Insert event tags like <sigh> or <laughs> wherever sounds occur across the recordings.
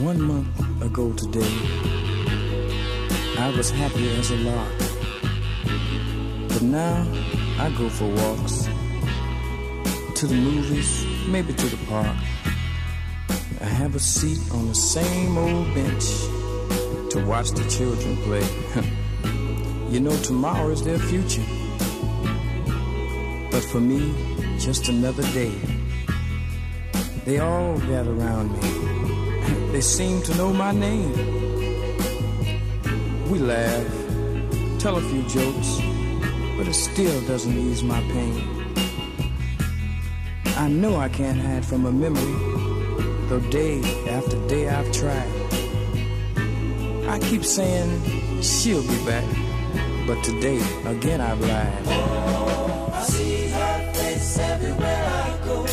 ago today, I was happy as a lark. But now I go for walks to the movies, maybe to the park. I have a seat on the same old bench to watch the children play. <laughs> you know, tomorrow is their future. But for me, just another day. They all gather around me. They seem to know my name. We laugh, tell a few jokes, but it still doesn't ease my pain. I know I can't hide from a memory, though day after day I've tried. I keep saying she'll be back, but today again I've lied. Oh, I see her face everywhere I go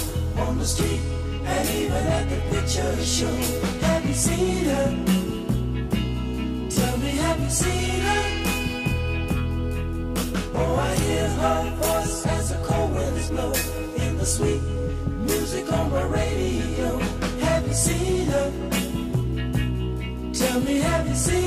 on the street and even at the picture show. Have you seen her? Tell me, have you seen her? Oh, I hear her voice as the cold winds blow in the sweet music on my radio. Have you seen her? Tell me, have you seen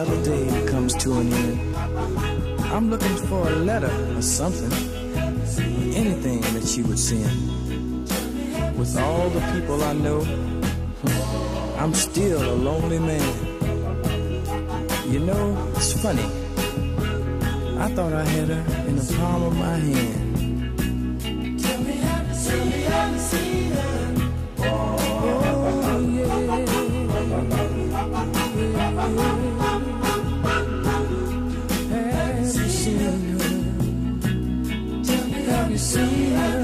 another day comes to an end, I'm looking for a letter or something, anything that she would send. With all the people I know, <laughs> I'm still a lonely man. You know, it's funny. I thought I had her in the palm of my hand. Tell me, have you seen her? you see.